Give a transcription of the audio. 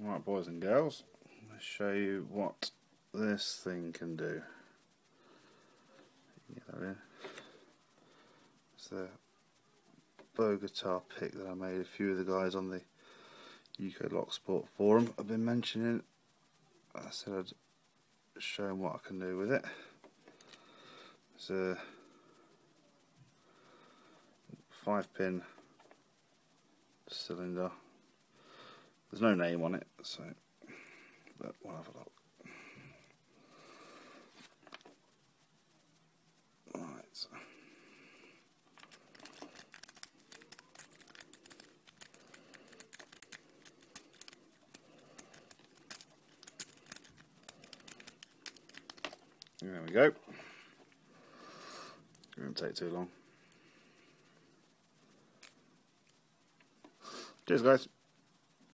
Right boys and girls, let's show you what this thing can do. It's the Bogota pick that I made a few of the guys on the UK Lock Sport forum I've been mentioning. I said I'd show them what I can do with it. It's a five pin cylinder there's no name on it, so but we'll have a look. Right. There we go. It won't take too long. Cheers guys.